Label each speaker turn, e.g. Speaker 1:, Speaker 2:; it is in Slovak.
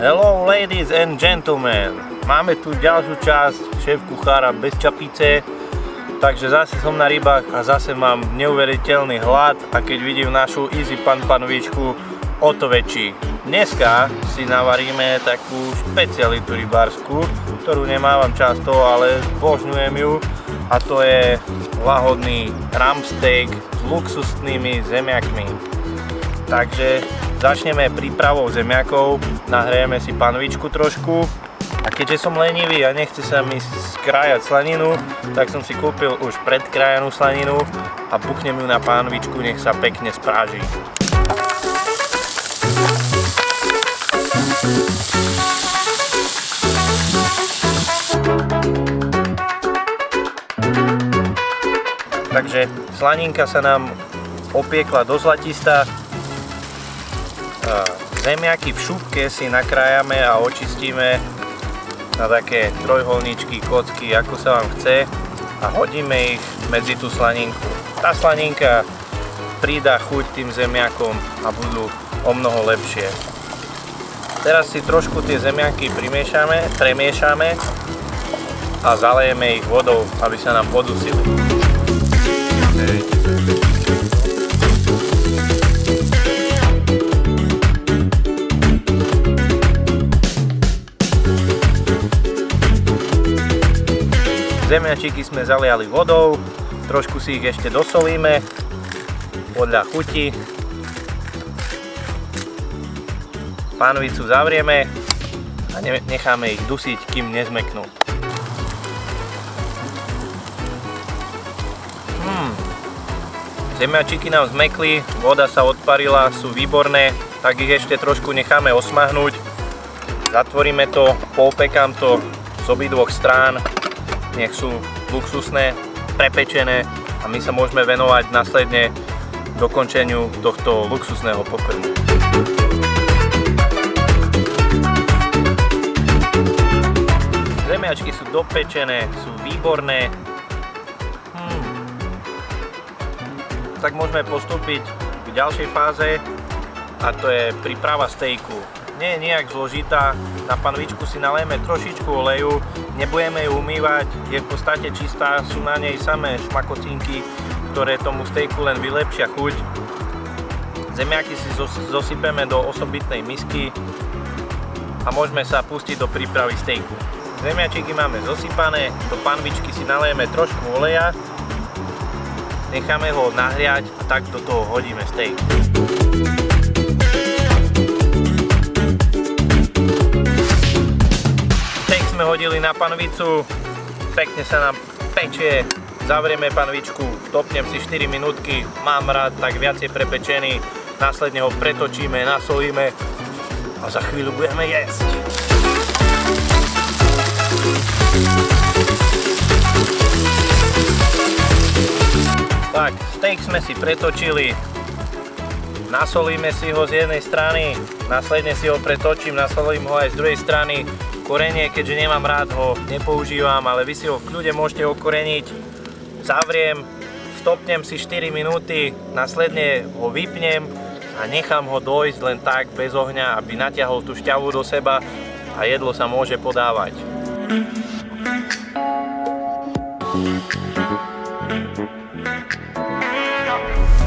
Speaker 1: Hello ladies and gentlemen, máme tu ďalšiu časť šéf kuchára bez čapice, takže zase som na rybách a zase mám neuveriteľný hlad a keď vidím našu easy pan panovičku, o to väčší. Dneska si navaríme takú špecialitu rybársku, ktorú nemávam často, ale zbožňujem ju a to je lahodný ram steak s luxusnými zemiakmi. Takže Začneme prípravou zemiakov, nahrejeme si panvičku trošku a keďže som lenivý a nechce sa mi skrájať slaninu, tak som si kúpil už predkrájanú slaninu a buchnem ju na pánvičku, nech sa pekne spráži. Takže slaninka sa nám opiekla do zlatista, Zemiaky v šupke si nakrájame a očistíme na také trojholničky, kocky, ako sa vám chce a hodíme ich medzi tú slaninku. Tá slaninka pridá chuť tým zemiakom a budú o mnoho lepšie. Teraz si trošku tie zemiaky primiešame, premiešame a zalejeme ich vodou, aby sa nám podusili. Okay. Zemiačiky sme zaliali vodou, trošku si ich ešte dosolíme podľa chuti. Pánvicu zavrieme a necháme ich dusiť, kým nezmeknú. Hmm. Zemiačiky nám zmekli, voda sa odparila, sú výborné, tak ich ešte trošku necháme osmahnúť. Zatvoríme to, popekám to z obidvoch strán nech sú luxusné, prepečené a my sa môžeme venovať následne dokončeniu tohto luxusného pokrmu. Zemiačky sú dopečené, sú výborné. Hmm. Tak môžeme postúpiť k ďalšej fáze a to je príprava stejku nie je nejak zložitá. Na panvičku si nalejeme trošičku oleju, nebudeme ju umývať, je v podstate čistá, sú na nej samé šmakocinky, ktoré tomu stejku len vylepšia chuť. Zemiaky si zosypeme do osobitnej misky a môžeme sa pustiť do prípravy stejku. Zemiačiky máme zosypané, do panvičky si nalejeme trošku oleja, necháme ho nahriať a tak do toho hodíme steak. Na panvicu, pekne sa nám pečie, zavrieme panvičku, topnem si 4 minútky, mám rád tak viacej prepečený, následne ho pretočíme, nasolíme a za chvíľu budeme jesť. Tak, steak sme si pretočili, nasolíme si ho z jednej strany, následne si ho pretočím, nasolím ho aj z druhej strany, korenie, keďže nemám rád ho, nepoužívam, ale vy si ho v kľude môžete okoreniť. Zavriem, stopnem si 4 minúty, následne ho vypnem a nechám ho dojsť len tak bez ohňa, aby natiahol tú šťavu do seba a jedlo sa môže podávať. Thank you.